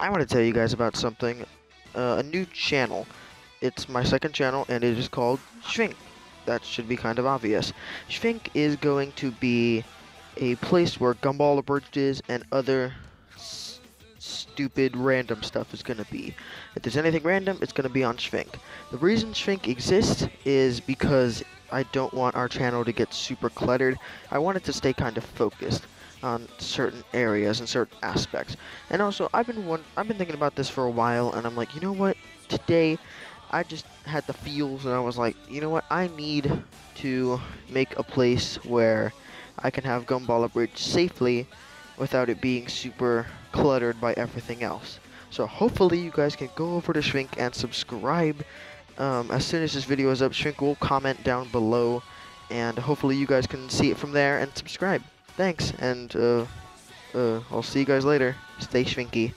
I want to tell you guys about something, uh, a new channel. It's my second channel, and it is called Shfink. That should be kind of obvious. Shfink is going to be a place where Gumball Abridged and other stupid random stuff is going to be. If there's anything random, it's going to be on Shfink. The reason Shfink exists is because I don't want our channel to get super cluttered. I want it to stay kind of focused on certain areas and certain aspects. And also, I've been one, I've been thinking about this for a while, and I'm like, you know what? Today, I just had the feels, and I was like, you know what? I need to make a place where I can have Gumball Abridged safely without it being super cluttered by everything else. So hopefully you guys can go over to Shfink and subscribe. Um, as soon as this video is up, Shfink will comment down below, and hopefully you guys can see it from there and subscribe. Thanks, and uh, uh, I'll see you guys later. Stay Shfinky.